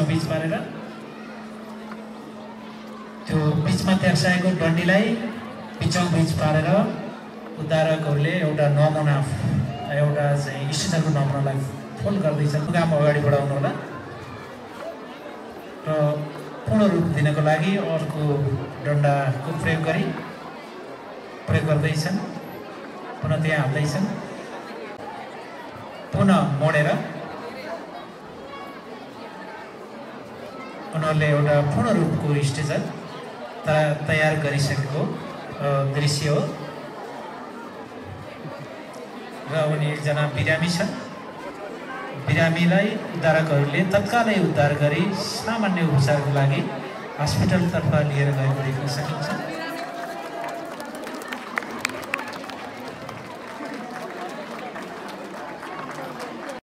बिचौँ बिच त्यो बिचमा त्यार्साएको डन्डीलाई बिचौँ बिच पारेर उद्धारकहरूले एउटा नमुना एउटा चाहिँ इष्टको नमुनालाई फोल्ड गर्दैछ। काम अगाडि बढाउनु होला। र पूर्ण रूप दिनको लागि अर्को डन्डाको प्रयोग गरी प्रयोग गर्दैछन् पुनः त्यहाँ हाल्दैछन्। पुनः मोडेर उनीहरूले एउटा पूर्ण रूपको स्टेजर तयार गरिसकेको दृश्य हो। र उनी एकजना बिरामी छन्। बिरामीलाई उद्धारकहरूले तत्कालै उद्धार गरी सामान्य उपचारको लागि हस्पिटलतर्फ लिएर गएको देख्न सकिन्छ।